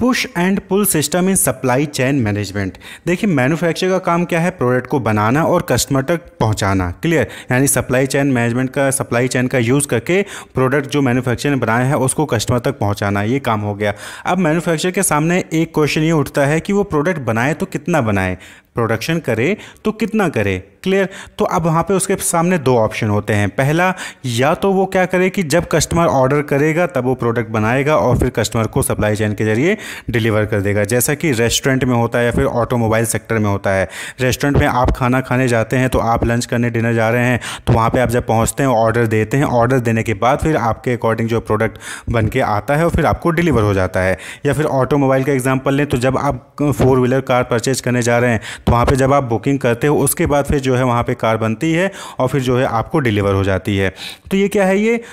Push and pull system in supply chain management. देखिए, manufacture का काम क्या है? प्रोडक्ट को बनाना और कस्टमर तक पहुंचाना। क्लियर? यानी सप्लाई चेन मैनेजमेंट का, सप्लाई चेन का यूज़ करके प्रोडक्ट जो मैन्युफैक्चर ने बनाया है, उसको कस्टमर तक पहुंचाना, ये काम हो गया। अब मैन्युफैक्चर के सामने एक क्वेश्चन ये उठता है कि वो प्रोडक्ट बनाए तो कितना बनाए? प्रोडक्शन करे तो कितना करे? क्लियर तो अब वहाँ पे उसके सामने दो ऑप्शन होते हैं। पहला, या तो वो क्या करे कि जब कस्टमर ऑर्डर करेगा, तब वो प्रोडक्ट बनाएगा और फिर कस्टमर को सप्लाई चेन के ज़रिए डिलीवर कर देगा। जैसा कि रेस्टोरेंट में होता है या फिर ऑटोमोबाइल सेक्टर में होता है। रेस्टोरेंट में आप खाना खाने जाते हैं तो आप लंच करने डिनर जा रहे हैं तो वहाँ पर आप जब पहुँचते हैं ऑर्डर देते हैं ऑर्डर देने के बाद फिर आपके अकॉर्डिंग जो प्रोडक्ट बन के आता है और फिर आपको डिलीवर हो जाता है। या फिर ऑटोमोबाइल का एग्ज़ाम्पल लें तो जब आप फोर व्हीलर कार परचेज करने जा रहे हैं तो वहाँ पर जब आप बुकिंग करते हो, उसके बाद फिर जो है वहाँ पर कार बनती है और फिर जो है आपको डिलीवर हो जाती है। तो ये क्या है ये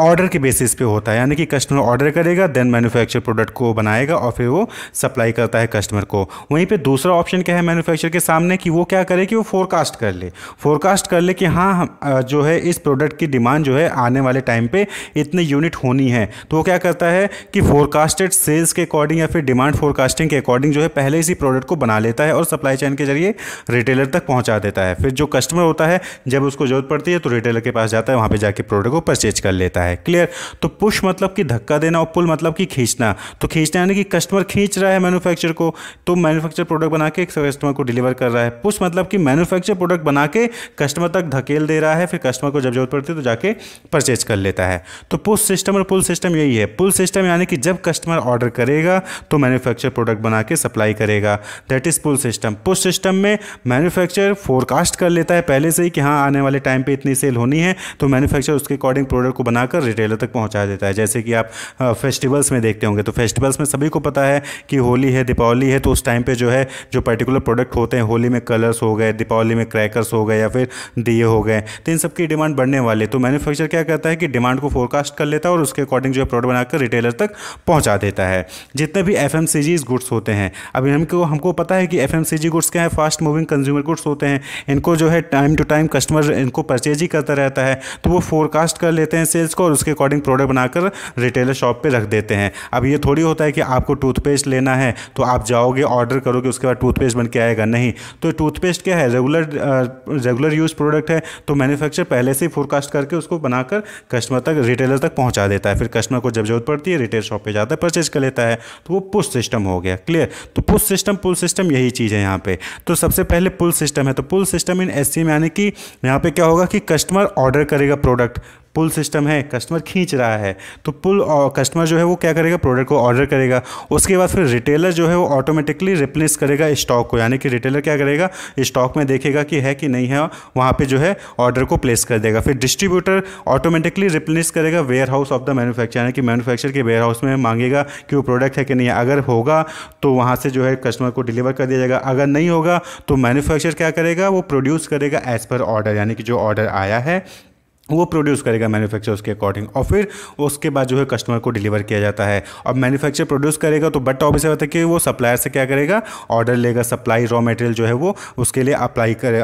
ऑर्डर के बेसिस पे होता है, यानी कि कस्टमर ऑर्डर करेगा देन मैन्युफैक्चर प्रोडक्ट को बनाएगा और फिर वो सप्लाई करता है कस्टमर को। वहीं पे दूसरा ऑप्शन क्या है मैन्युफैक्चर के सामने कि वो क्या करे कि वो फोरकास्ट कर ले। फोरकास्ट कर ले कि हाँ जो है इस प्रोडक्ट की डिमांड जो है आने वाले टाइम पर इतने यूनिट होनी है। तो वो क्या करता है कि फोरकास्टेड सेल्स के अकॉर्डिंग या फिर डिमांड फोरकास्टिंग के अकॉर्डिंग जो है पहले इसी प्रोडक्ट को बना लेता है और सप्लाई चैन के ज़रिए रिटेलर तक पहुँचा देता है। फिर जो कस्टमर होता है, जब उसको ज़रूरत पड़ती है तो रिटेलर के पास जाता है, वहाँ पर जाके प्रोडक्ट को परचेज कर लेता है। है क्लियर तो पुश मतलब कि धक्का देना और पुल मतलब कि खींचना। तो खींचना यानी कि कस्टमर खींच रहा है मैन्युफैक्चर को तो मैन्युफैक्चर प्रोडक्ट बना के कस्टमर को डिलीवर कर रहा है। पुश मतलब कि मैन्युफैक्चर प्रोडक्ट बना के कस्टमर तक धकेल दे रहा है, फिर कस्टमर को जब ज़रूरत पड़ती है तो जाके परचेज कर लेता है। तो पुश सिस्टम और पुल सिस्टम यही है। पुल सिस्टम यानी कि जब कस्टमर ऑर्डर करेगा तो मैन्युफैक्चर प्रोडक्ट बना के सप्लाई करेगा। That is pull system push system में मैन्युफैक्चर फोरकास्ट कर लेता है पहले से ही कि हाँ आने वाले टाइम पे इतनी सेल होनी है तो मैन्युफैक्चर उसके अकॉर्डिंग प्रोडक्ट को बनाकर बनाकर रिटेलर तक पहुँचा देता है। जैसे कि आप फेस्टिवल्स में देखते होंगे तो फेस्टिवल्स में सभी को पता है कि होली है, दीपावली है तो उस टाइम पर जो है, जो पर्टिकुलर प्रोडक्ट होते हैं, होली में कलर्स हो गए, दीपावली में क्रैकर्स हो गए या फिर दिए हो गए तो इन सब की डिमांड बढ़ने वाले तो मैन्युफैक्चर क्या करता है कि डिमांड को फोरकास्ट कर लेता है और उसके अकॉर्डिंग जो है प्रोडक्ट बनाकर रिटेलर तक पहुँचा देता है। जितने भी एफ़ गुड्स होते हैं, अभी हमको हमको पता है कि एफएमसीजी गुड्स क्या है? फास्ट मूविंग कंज्यूमर गुड्स होते हैं। इनको जो है टाइम टू टाइम कस्टमर इनको परचेज ही करता रहता है। तो वो फोरकास्ट कर लेते हैं सेल्स को और उसके अकॉर्डिंग प्रोडक्ट बनाकर रिटेलर शॉप पे रख देते हैं। अब ये थोड़ी होता है कि आपको टूथपेस्ट लेना है तो आप जाओगे ऑर्डर करोगे, उसके बाद टूथपेस्ट बन के आएगा। नहीं तो टूथपेस्ट क्या है? रेगुलर रेगुलर यूज़ प्रोडक्ट है तो मैन्युफैक्चर पहले से ही फोरकास्ट करके उसको बनाकर कस्टमर तक रिटेलर तक पहुँचा देता है। फिर कस्टमर को जब ज़रूरत पड़ती है रिटेल शॉप पर जाता है परचेज कर लेता है। तो वो पुश सिस्टम हो गया क्लियर तो पुश सिस्टम पुल सिस्टम यही चीज़ है यहाँ पे। तो सबसे पहले पुल सिस्टम है तो पुल सिस्टम इन एस में यानी कि यहाँ पे क्या होगा कि कस्टमर ऑर्डर करेगा प्रोडक्ट पुल सिस्टम है कस्टमर खींच रहा है तो पुल कस्टमर जो है वो क्या करेगा? प्रोडक्ट को ऑर्डर करेगा। उसके बाद फिर रिटेलर जो है वो ऑटोमेटिकली रिप्लेस करेगा स्टॉक को। यानी कि रिटेलर क्या करेगा? स्टॉक में देखेगा कि है कि नहीं है, वहाँ पे जो है ऑर्डर को प्लेस कर देगा। फिर डिस्ट्रीब्यूटर ऑटोमेटिकली रिप्लेस करेगा warehouse of the manufacture यानी कि मैनुफैक्चर के वेयर हाउस में मांगेगा कि वो प्रोडक्ट है कि नहीं अगर होगा तो वहाँ से जो है कस्टमर को डिलीवर कर दिया जाएगा। अगर नहीं होगा तो मैनुफैक्चर क्या करेगा? वो प्रोड्यूस करेगा एज़ पर ऑर्डर यानी कि जो ऑर्डर आया है वो प्रोड्यूस करेगा मैन्युफैक्चर उसके अकॉर्डिंग और फिर उसके बाद जो है कस्टमर को डिलीवर किया जाता है। अब मैन्युफैक्चर प्रोड्यूस करेगा तो बट ऑब्वियस होता है कि वो सप्लायर से क्या करेगा? ऑर्डर लेगा सप्लाई रॉ मटेरियल जो है वो उसके लिए अप्लाई कर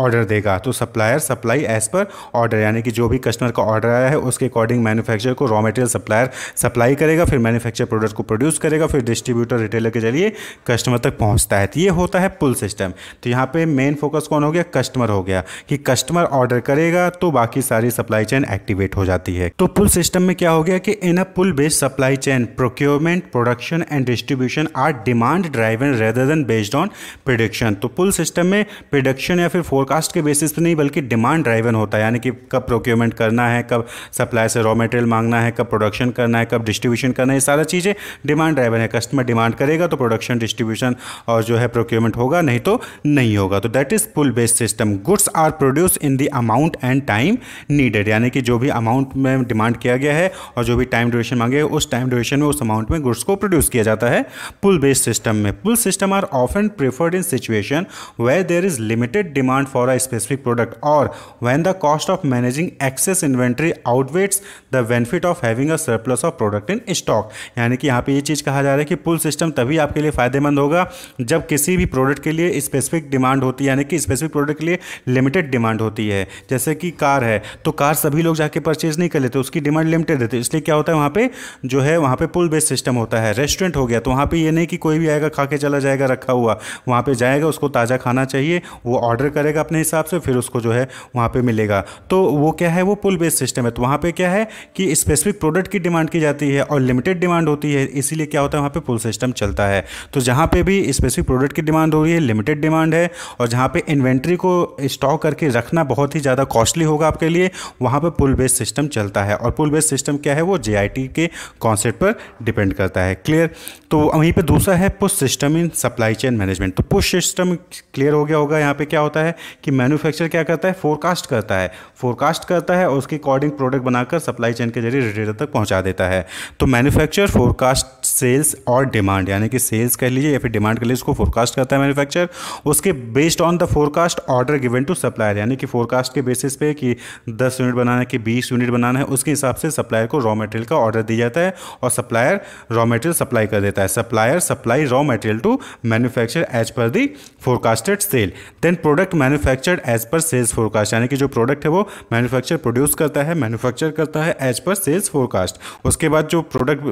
ऑर्डर देगा। तो supplier supply as per order यानी कि जो भी कस्टमर का ऑर्डर आया है, उसके अकॉर्डिंग मैन्युफैक्चर को रॉ मटेरियल सप्लायर सप्लाई करेगा, फिर मैन्युफैक्चर प्रोडक्ट को प्रोड्यूस करेगा, फिर डिस्ट्रीब्यूटर रिटेलर के ज़रिए कस्टमर तक पहुँचता है। तो ये होता है पुल सिस्टम तो यहाँ पर मेन फोकस कौन हो गया? कस्टमर हो गया। कि कस्टमर ऑर्डर करेगा तो बाकी सारी सारी सप्लाई चेन एक्टिवेट हो जाती है। तो पुल सिस्टम में क्या हो गया कि in a pull based supply chain procurement production and distribution are demand driven rather than based on prediction तो पुल सिस्टम में प्रिडिक्शन या फिर फोरकास्ट के बेसिस पे नहीं, बल्कि डिमांड ड्राइवन होता है। यानी कि कब प्रोक्योरमेंट करना है, कब सप्लाई से रॉ मटेरियल मांगना है, कब प्रोडक्शन करना है, कब डिस्ट्रीब्यूशन करना है, ये सारा चीज़ें डिमांड ड्राइवन है। कस्टमर डिमांड करेगा तो प्रोडक्शन डिस्ट्रीब्यूशन और जो है प्रोक्योरमेंट होगा, नहीं तो नहीं होगा। तो that is pull based system goods are produce in the amount and time needed यानी कि जो भी अमाउंट में डिमांड किया गया है और जो भी टाइम ड्यूरेशन मांगे उस टाइम ड्यूरेशन में, उस अमाउंट में गुड्स को प्रोड्यूस किया जाता है पुल बेस्ड सिस्टम में। Pull system are often preferred in situation where there is limited demand for a specific product और when the cost of managing excess inventory outweighs the benefit of having a surplus of product in stock यानी कि यहाँ पे ये चीज़ कहा जा रहा है कि पुल सिस्टम तभी आपके लिए फ़ायदेमंद होगा जब किसी भी प्रोडक्ट के लिए स्पेसिफिक डिमांड होती है, यानी कि स्पेसिफिक प्रोडक्ट के लिए लिमिटेड डिमांड होती है। जैसे कि कार है तो कार सभी लोग जाके परचेज नहीं कर लेते, उसकी डिमांड लिमिटेड रहती है। इसलिए क्या होता है, वहाँ पे जो है, वहाँ पे पुल बेस्ड सिस्टम होता है। रेस्टोरेंट हो गया तो वहाँ पे ये नहीं कि कोई भी आएगा खा के चला जाएगा, रखा हुआ। वहाँ पे जाएगा, उसको ताज़ा खाना चाहिए, वो ऑर्डर करेगा अपने हिसाब से, फिर उसको जो है, वहाँ पे मिलेगा। तो वो क्या है, वो पुल बेस्ड सिस्टम है। तो वहाँ पे क्या है कि स्पेसिफिक प्रोडक्ट की डिमांड की जाती है और लिमिटेड डिमांड होती है। इसीलिए क्या होता है, वहाँ पर पुल सिस्टम चलता है। तो जहाँ पर भी स्पेसिफिक प्रोडक्ट की डिमांड हो रही है लिमिटेड डिमांड है, और जहाँ पर इन्वेंट्री को स्टॉक करके रखना बहुत ही ज़्यादा कॉस्टली होगा आपके लिए वहाँ पर पुल बेस्ड सिस्टम चलता है और पुल बेस्ड सिस्टम क्या है, वो JIT के कॉन्सेप्ट पर डिपेंड करता है। क्लियर तो वहीं पे दूसरा है push system in supply chain management तो पुश सिस्टम क्लियर हो गया होगा। यहाँ पे क्या होता है कि मैन्युफैक्चर क्या करता है? फोरकास्ट करता है। फोरकास्ट करता है और उसके अकॉर्डिंग प्रोडक्ट बनाकर सप्लाई चेन के ज़रिए रिटेलर तक पहुँचा देता है। तो मैन्युफैक्चर फोरकास्ट सेल्स और डिमांड यानी कि सेल्स कह लीजिए या फिर डिमांड के लिए इसको फोरकास्ट करता है मैन्युफैक्चर उसके based on the forecast order given to supplier यानी कि फोरकास्ट के बेसिस पे कि 10 यूनिट बनाना है कि 20 यूनिट बनाना है, उसके हिसाब से सप्लायर को रॉ मटेरियल का ऑर्डर दिया जाता है और सप्लायर रॉ मटेरियल सप्लाई कर देता है। Supplier supply raw material to manufacture as per the forecasted sale then product manufactured as per sales forecast यानी कि जो प्रोडक्ट है वो मैन्युफैक्चर प्रोड्यूस करता है मैन्युफैक्चर करता है एज पर सेल्स फोरकास्ट उसके बाद जो प्रोडक्ट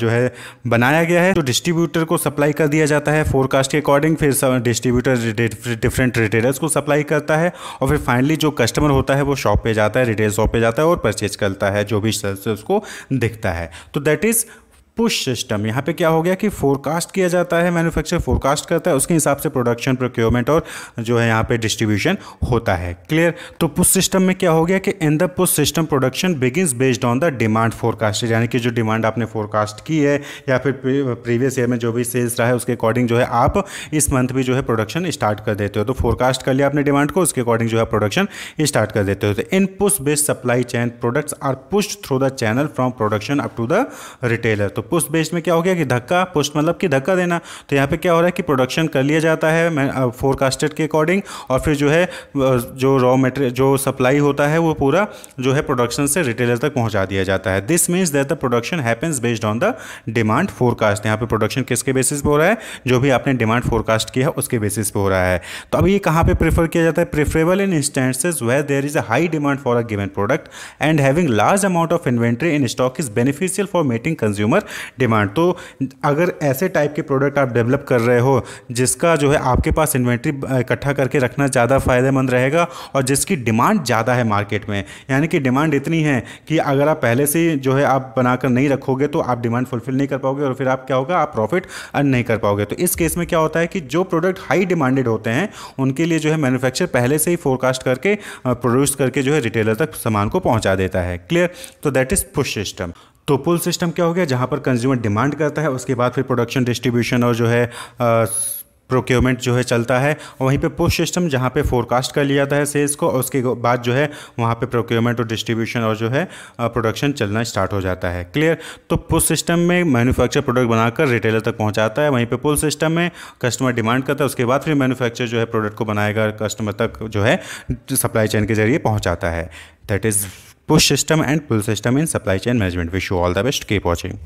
जो है बनाया गया है तो डिस्ट्रीब्यूटर को सप्लाई कर दिया जाता है फोरकास्ट के अकॉर्डिंग फिर डिस्ट्रीब्यूटर डिफरेंट रिटेलर्स को सप्लाई करता है, और फिर फाइनली जो कस्टमर होता है वो शॉप पे जाता है रिटेल शॉप पे जाता है और परचेज करता है, जो भी उसको दिखता है। तो दैट इज़ पुश सिस्टम यहाँ पे क्या हो गया कि फोरकास्ट किया जाता है मैन्युफैक्चर फोरकास्ट करता है, उसके हिसाब से प्रोडक्शन प्रोक्योरमेंट और जो है यहाँ पे डिस्ट्रीब्यूशन होता है। क्लियर तो पुश सिस्टम में क्या हो गया कि in the push system production begins based on the demand forecast यानी कि जो डिमांड आपने फोरकास्ट की है, या फिर प्रीवियस ईयर में जो भी सेल्स रहा है, उसके अकॉर्डिंग जो है आप इस मंथ भी जो है प्रोडक्शन स्टार्ट कर देते हो। तो फोरकास्ट कर लिया आपने डिमांड को, उसके अकॉर्डिंग जो है प्रोडक्शन स्टार्ट कर देते हो। तो in push based supply chain products are push through the channel from production up to the retailer तो पुश बेस्ड में क्या हो गया कि धक्का, पुस्ट मतलब कि धक्का देना? तो यहाँ पे क्या हो रहा है कि प्रोडक्शन कर लिया जाता है फोरकास्टेड के अकॉर्डिंग और फिर जो है जो रॉ मटेरियल जो सप्लाई होता है वो पूरा जो है प्रोडक्शन से रिटेलर तक पहुँचा दिया जाता है। This means that the production happens based on the demand forecast यहाँ पे प्रोडक्शन किसके बेसिस पे हो रहा है? जो भी आपने डिमांड फोरकास्ट किया है, उसके बेसिस पे हो रहा है। तो अभी ये कहाँ पे प्रेफर किया जाता है? Preferable in instances where there is a high demand for a given product and having large amount of inventory in stock is beneficial for meeting consumer demand. तो अगर ऐसे टाइप के प्रोडक्ट आप डेवलप कर रहे हो, जिसका जो है आपके पास इन्वेंट्री इकट्ठा करके रखना ज़्यादा फ़ायदेमंद रहेगा और जिसकी डिमांड ज़्यादा है मार्केट में, यानी कि डिमांड इतनी है कि अगर आप पहले से जो है आप बनाकर नहीं रखोगे तो आप डिमांड फुलफिल नहीं कर पाओगे और फिर आप क्या होगा, आप प्रॉफिट अर्न नहीं कर पाओगे। तो इस केस में क्या होता है कि जो प्रोडक्ट हाई डिमांडेड होते हैं, उनके लिए जो है मैन्युफैक्चर पहले से ही फोरकास्ट करके प्रोड्यूस करके जो है रिटेलर तक सामान को पहुँचा देता है। क्लियर? तो दैट इज़ पुश सिस्टम। तो पुल सिस्टम क्या हो गया? जहाँ पर कंज्यूमर डिमांड करता है, उसके बाद फिर प्रोडक्शन डिस्ट्रीब्यूशन और जो है प्रोक्योरमेंट जो है चलता है। वहीं पे पुश सिस्टम जहाँ पे फोरकास्ट कर लिया जाता है सेल्स को, और उसके बाद जो है, वहाँ पे प्रोक्योरमेंट और डिस्ट्रीब्यूशन और जो है प्रोडक्शन चलना स्टार्ट हो जाता है। क्लियर तो पुश सिस्टम में मैन्युफैक्चर प्रोडक्ट बनाकर रिटेलर तक पहुँचाता है। वहीं पर पुल सिस्टम में कस्टमर डिमांड करता है, उसके बाद फिर मैन्युफैक्चर जो है प्रोडक्ट को बनाएगा कस्टमर तक जो है सप्लाई चेन के ज़रिए पहुँचाता है। That is push system and pull system in supply chain management. Wish you all the best. Keep watching.